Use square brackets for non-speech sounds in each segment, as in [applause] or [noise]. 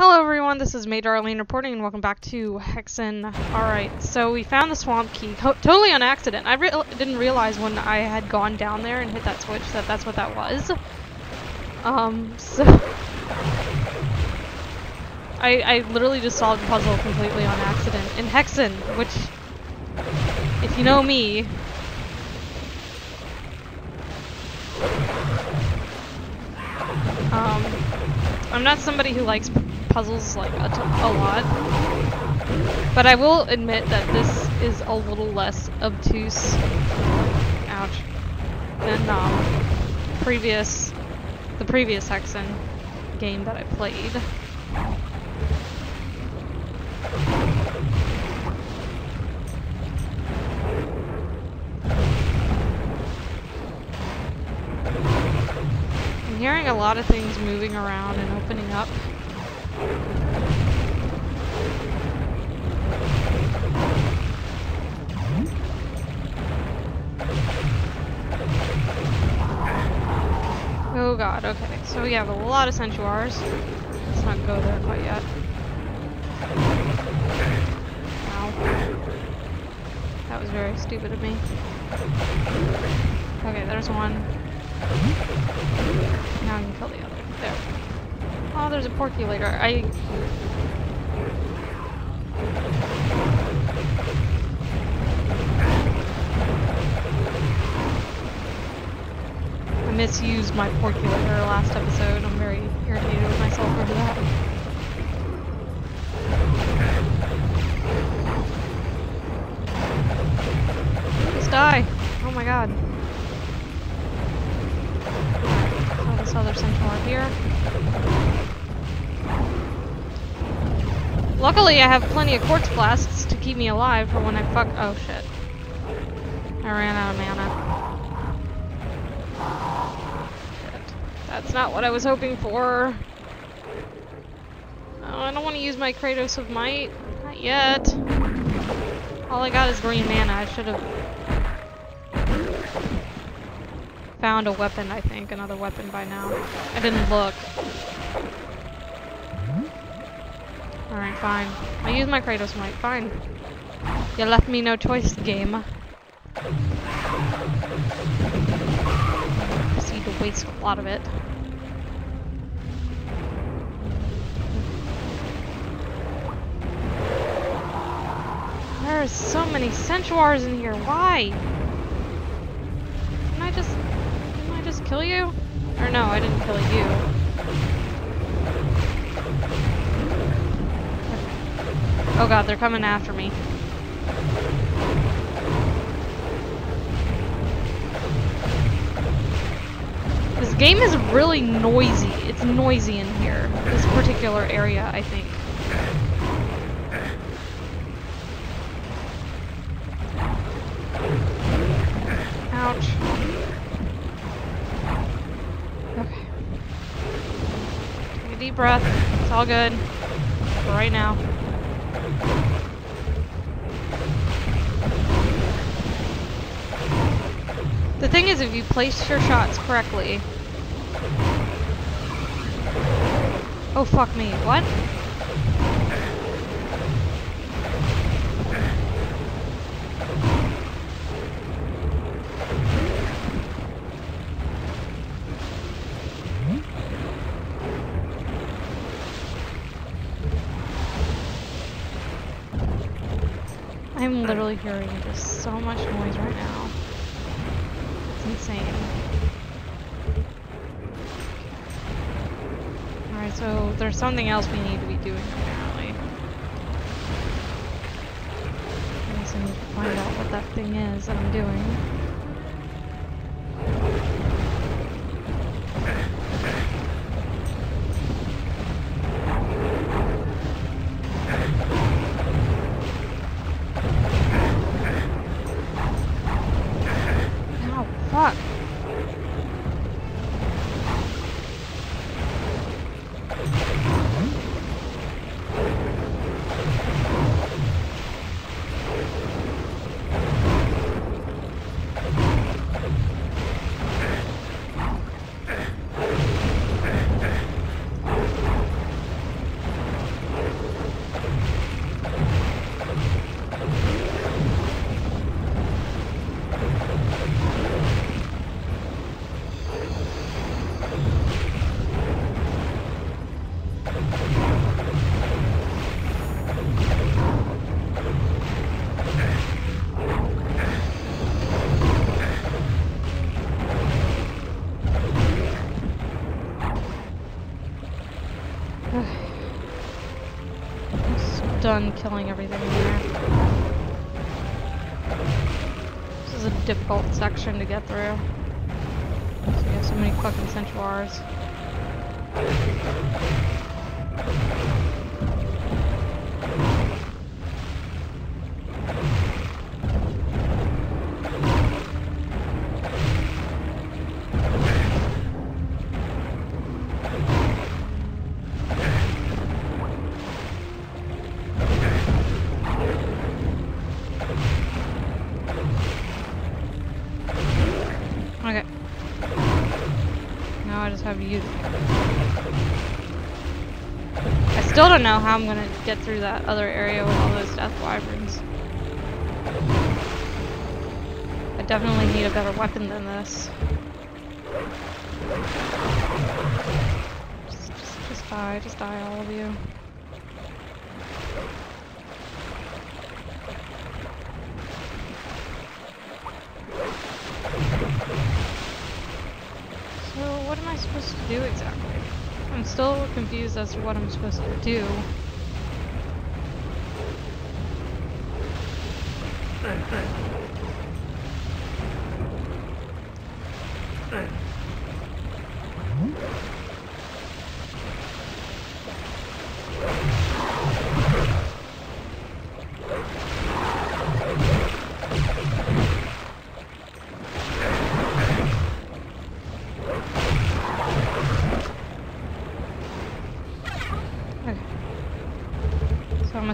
Hello everyone, this is Major Arlene reporting and welcome back to Hexen. Alright, so we found the swamp key, totally on accident. I re didn't realize when I had gone down there and hit that switch that that's what that was. Um, so... [laughs] I, I literally just solved the puzzle completely on accident in Hexen, which, if you know me, um, I'm not somebody who likes puzzles like a, a lot. But I will admit that this is a little less obtuse, ouch, than um, previous, the previous Hexen game that I played. I'm hearing a lot of things moving around and opening up. Oh god, okay. So we have a lot of Centaurs. Let's not go there quite yet. Ow. That was very stupid of me. Okay, there's one. Now I can kill the other. There. Oh, there's a Porkalator. I... I misused my Porkalator last episode. I'm very irritated with myself over that. Die! Oh my god. So this other centaur here. Luckily, I have plenty of quartz flasks to keep me alive for when I fuck- oh shit. I ran out of mana. Shit. That's not what I was hoping for. Oh, I don't want to use my Krater of Might. Not yet. All I got is green mana. I should have found a weapon, I think. Another weapon by now. I didn't look. Alright, fine. I use my Krater might. Fine. You left me no choice, game. Proceed to waste a lot of it. There's so many Centaurs in here. Why? Can I just... Can I just kill you? Or no, I didn't kill you. Oh god, they're coming after me. This game is really noisy. It's noisy in here. This particular area, I think. Ouch. Okay. Take a deep breath. It's all good. For right now. The thing is, if you place your shots correctly... Oh, fuck me. What? I'm literally hearing just so much noise right now. Insane. Alright, so there's something else we need to be doing apparently. I guess I need to find out what that thing is that I'm doing. Done killing everything in there. This is a difficult section to get through. So you have so many fucking Centaurs. I still don't know how I'm gonna get through that other area with all those death wyverns. I definitely need a better weapon than this. Just, just, just die, just die, all of you. So, what am I supposed to do exactly? I'm still confused as to what I'm supposed to do. [laughs]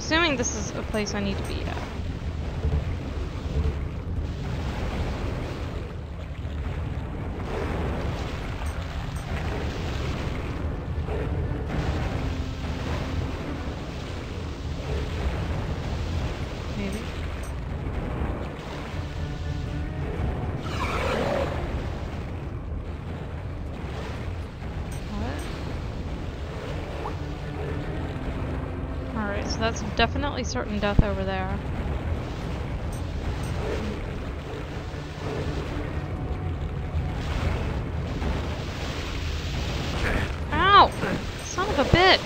assuming this is a place I need to be at. So that's definitely certain death over there. Ow! Son of a bitch!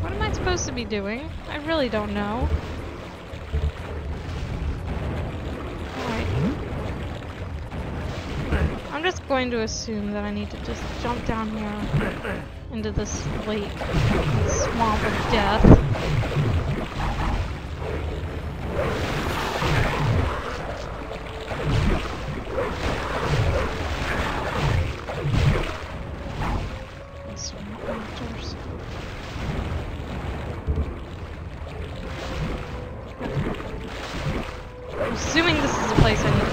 What am I supposed to be doing? I really don't know. I'm just going to assume that I need to just jump down here [coughs] into this lake, swamp of death. Assuming this is the place I need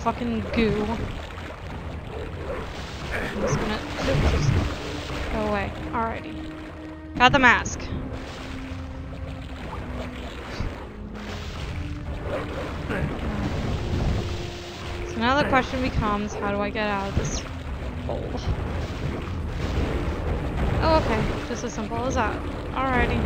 fucking goo. I'm just gonna go away. Alrighty. Got the mask. So now the question becomes, how do I get out of this hole? Oh, okay. Just as simple as that. Alrighty.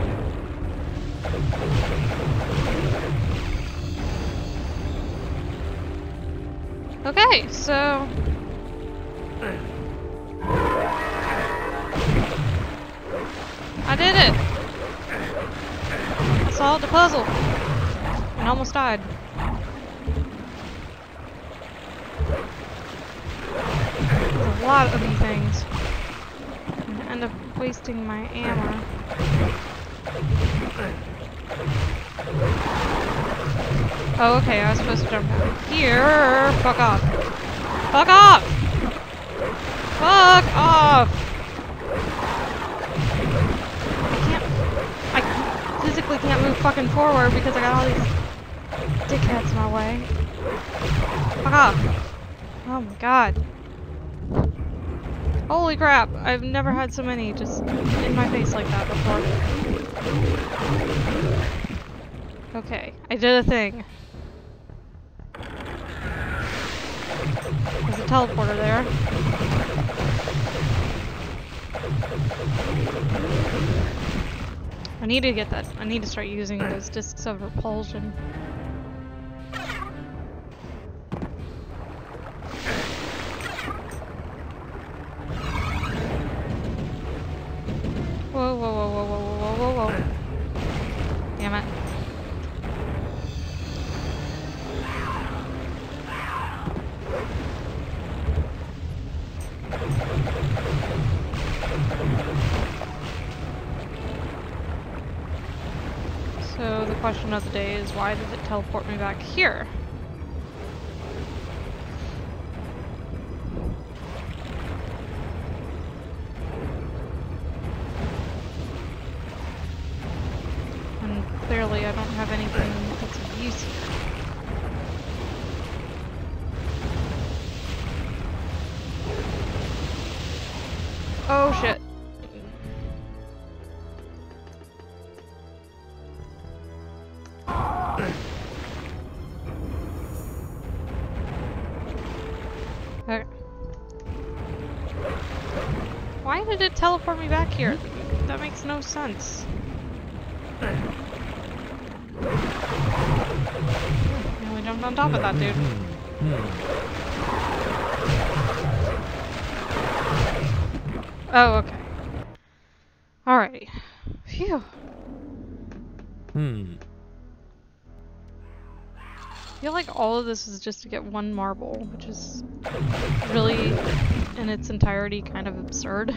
Okay, so... I did it! I solved the puzzle! And almost died. There's a lot of these things. I'm gonna end up wasting my ammo. Oh, okay, I was supposed to jump here. Fuck off. Fuck off! Fuck off! I can't. I physically can't move fucking forward because I got all these dickheads in my way. Fuck off. Oh my god. Holy crap, I've never had so many just in my face like that before. Okay, I did a thing. There's a teleporter there. I need to get that. I need to start using those discs of repulsion. So the question of the day is why did it teleport me back here? And clearly I don't have anything that's of use here. Oh shit. Teleport me back here? That makes no sense. And we jumped on top of that dude. Oh, okay. Alrighty. Phew. Hmm. Feel like all of this is just to get one marble, which is really, in its entirety, kind of absurd.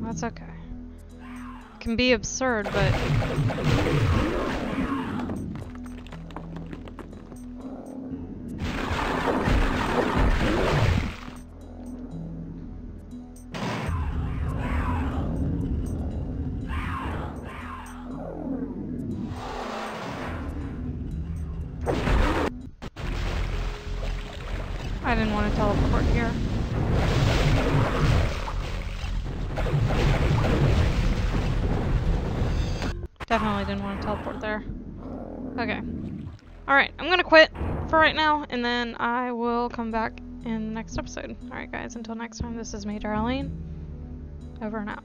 That's okay. It can be absurd, but I didn't want to teleport here. Definitely didn't want to teleport there. Okay. Alright, I'm gonna quit for right now, and then I will come back in the next episode. Alright guys, until next time, this is me, Darlene. Over and out.